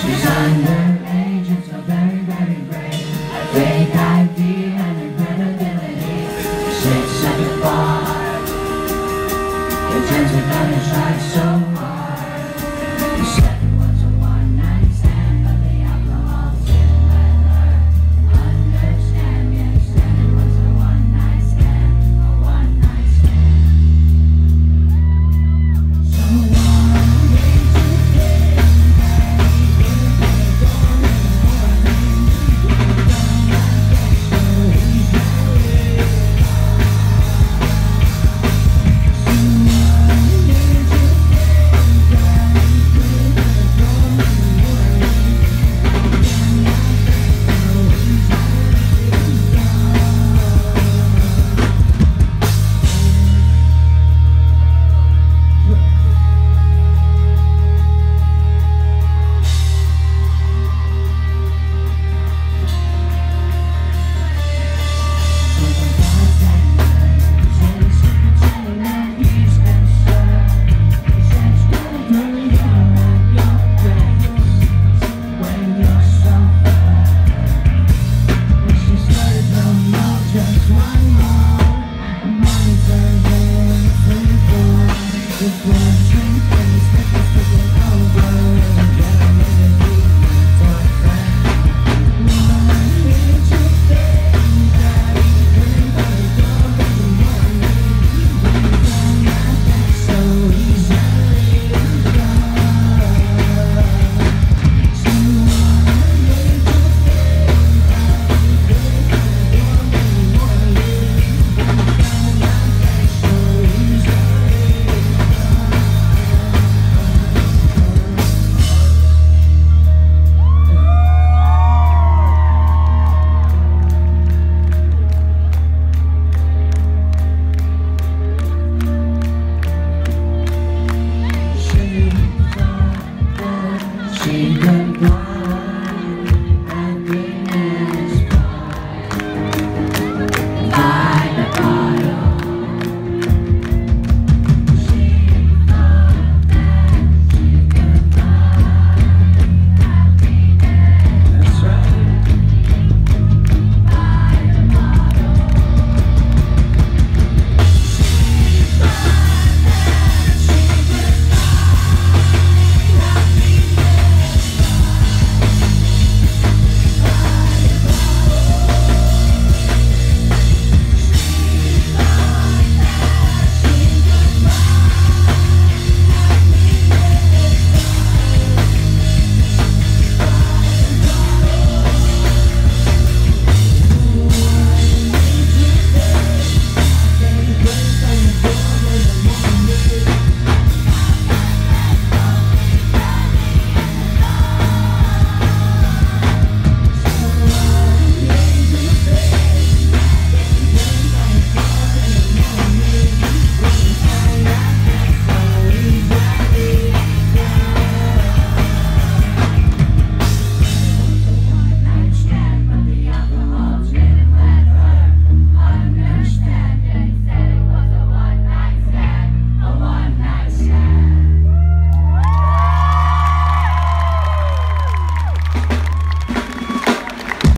She's underage, goodbye.